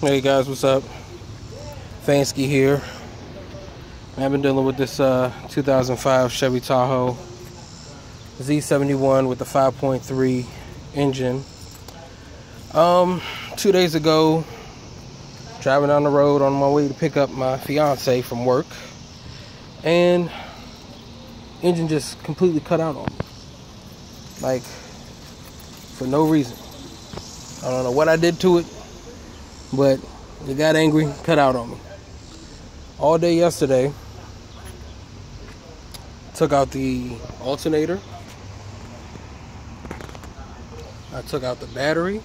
Hey guys, what's up? Vanski here. I've been dealing with this uh, 2005 Chevy Tahoe Z71 with the 5.3 engine. Um, two days ago, driving down the road on my way to pick up my fiance from work, and engine just completely cut out on me. Like, for no reason. I don't know what I did to it, but it got angry, cut out on me. All day yesterday, took out the alternator. I took out the battery.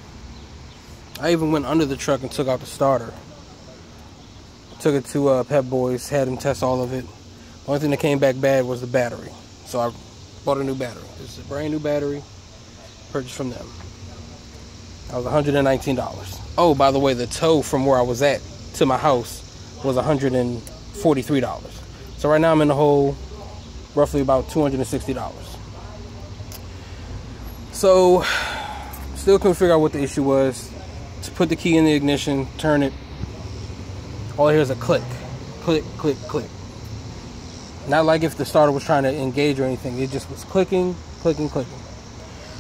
I even went under the truck and took out the starter. Took it to uh, Pep Boys, had them test all of it. Only thing that came back bad was the battery. So I bought a new battery. This is a brand new battery, purchased from them. That was $119. Oh, by the way, the tow from where I was at to my house was $143. So right now I'm in the hole roughly about $260. So still couldn't figure out what the issue was. To put the key in the ignition, turn it. All I hear is a click, click, click, click. Not like if the starter was trying to engage or anything. It just was clicking, clicking, clicking.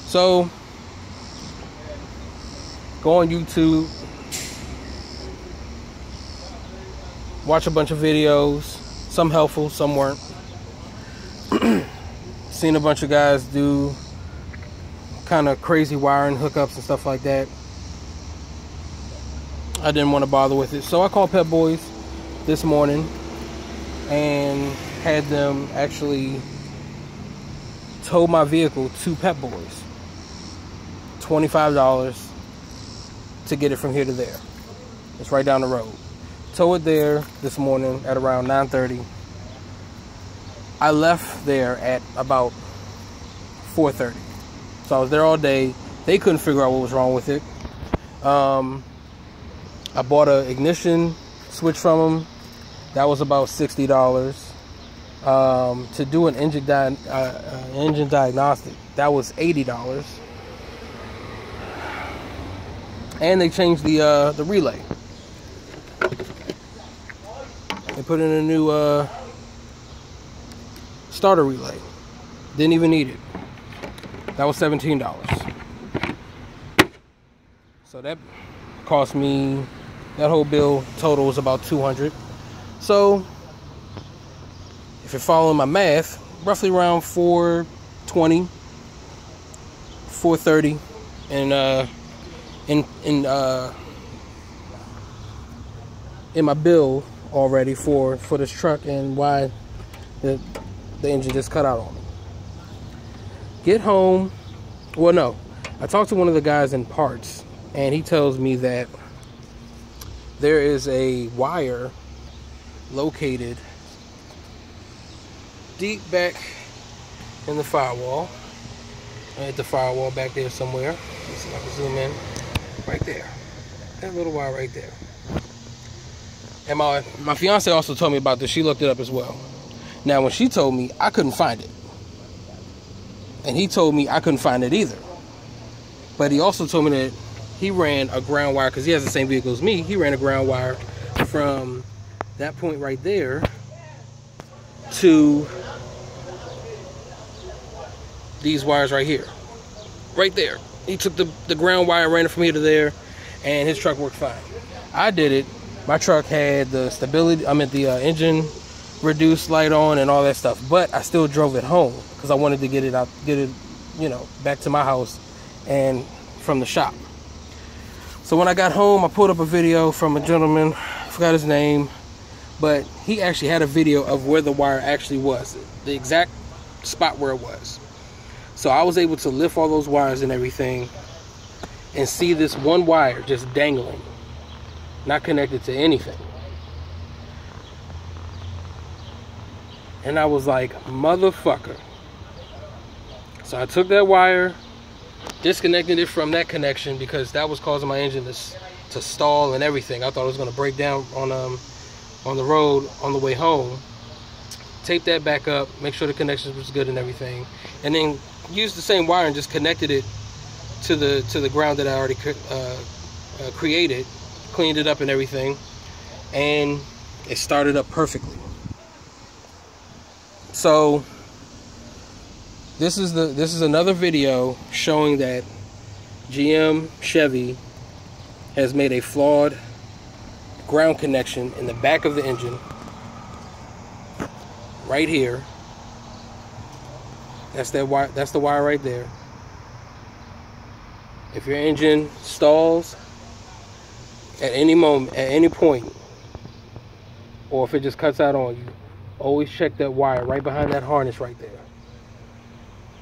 So go on YouTube, watch a bunch of videos, some helpful, some weren't. Seen a bunch of guys do kind of crazy wiring hookups and stuff like that. I didn't want to bother with it. So I called Pep Boys this morning and had them actually tow my vehicle to Pep Boys. $25 to get it from here to there. It's right down the road. Tow it there this morning at around 9:30. I left there at about 4:30. So I was there all day. They couldn't figure out what was wrong with it. Um, I bought an ignition switch from them. That was about sixty dollars. Um, to do an engine di- uh, uh, engine diagnostic, that was eighty dollars. And they changed the uh, the relay. They put in a new uh, starter relay. Didn't even need it. That was seventeen dollars. So that cost me that whole bill total was about two hundred. So if you're following my math, roughly around 420, 430, and uh, in in uh, in my bill already for for this truck and why the the engine just cut out on me. Get home. Well, no, I talked to one of the guys in parts, and he tells me that there is a wire located deep back in the firewall. At the firewall back there somewhere. Let's see if I can zoom in. Right there. That little wire right there. And my my fiance also told me about this. She looked it up as well. Now when she told me, I couldn't find it. And he told me I couldn't find it either. But he also told me that he ran a ground wire because he has the same vehicle as me. He ran a ground wire from that point right there to these wires right here. Right there. He took the, the ground wire, ran it from here to there, and his truck worked fine. I did it. My truck had the stability, I mean the uh, engine reduced light on and all that stuff, but I still drove it home because I wanted to get it out, get it, you know, back to my house and from the shop. So when I got home, I pulled up a video from a gentleman, I forgot his name, but he actually had a video of where the wire actually was, the exact spot where it was. So I was able to lift all those wires and everything and see this one wire just dangling, not connected to anything. And I was like, motherfucker. So I took that wire, disconnected it from that connection because that was causing my engine to, to stall and everything. I thought it was going to break down on um on the road on the way home. Tape that back up, make sure the connections was good and everything, and then use the same wire and just connected it to the to the ground that I already uh, uh, created cleaned it up and everything, and it started up perfectly. So this is the this is another video showing that GM Chevy has made a flawed ground connection in the back of the engine right here. That's that wire that's the wire right there. If your engine stalls at any moment at any point or if it just cuts out on you always check that wire right behind that harness right there.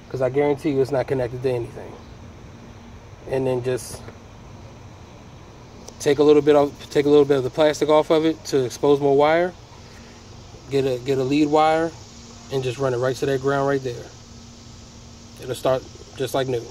Because I guarantee you it's not connected to anything. And then just take a little bit of take a little bit of the plastic off of it to expose more wire get a get a lead wire and just run it right to that ground right there. It'll start just like new